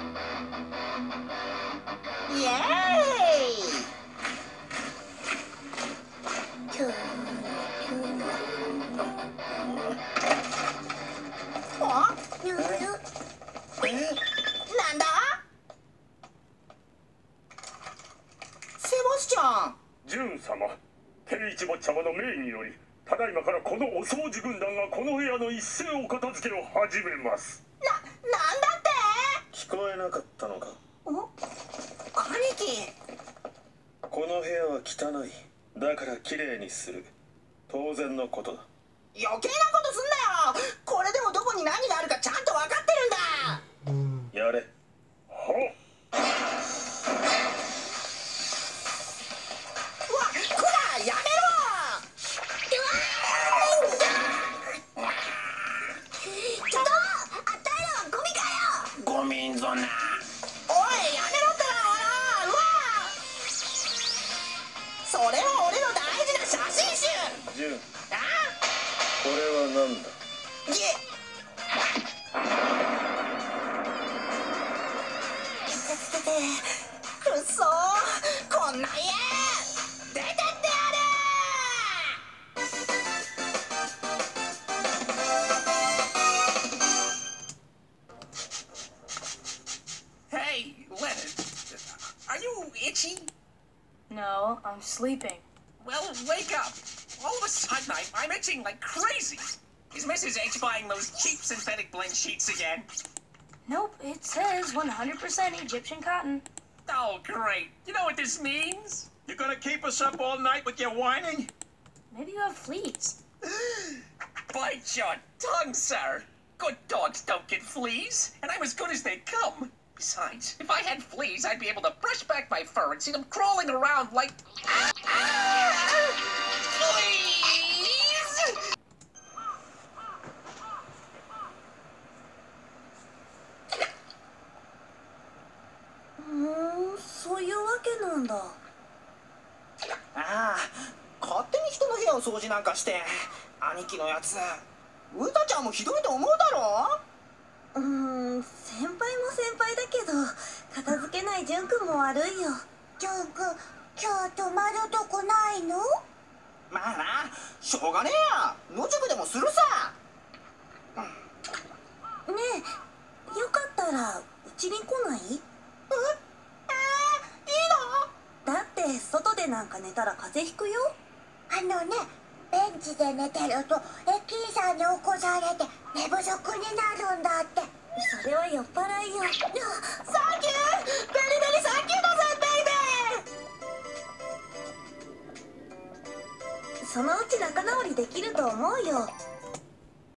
なんだセバスチャンジュン様ケイ。イチ坊ちゃまの命によりただいまからこのお掃除軍団がこの部屋の一斉お片付けを始めますな、なんだ？聞こえなかったのか？お？兄貴この部屋は汚い。だから綺麗にする。当然のことだ。余計なことすんなよ！これでもどこに何があるかちゃんと分かってんぞなおいやめろってらう。わそれは俺の大事な写真集。ジュンあ。これは何だ？くっそー。こんな家 itchy? No, I'm sleeping. Well, wake up. All of a sudden, I, I'm itching like crazy. Is Mrs. H buying those cheap synthetic blend sheets again? Nope, it says 100% Egyptian cotton. Oh, great. You know what this means? You're gonna keep us up all night with your whining? Maybe you have fleas. Bite your tongue, sir. Good dogs don't get fleas, and I'm as good as they come. Besides, if I had fleas, I'd be able to brush back my fur and see them crawling around like. Fleas! うんそういうわけなんだああ勝手に人の部屋を掃除なんかして兄貴のやつウタちゃんもひどいと思うだろうーん片付けない純くんも悪いよ。純くん今日泊まるとこないの？まあなしょうがねえや。野宿でもするさ。ねえよかったらうちに来ない？ええー、いいの？だって外でなんか寝たら風邪ひくよ。あのねベンチで寝てると駅員さんに起こされて寝不足になるんだってそれは酔っ払いよ。 Thank you。Very very thank you だぜ baby。そのうち仲直りできると思うよ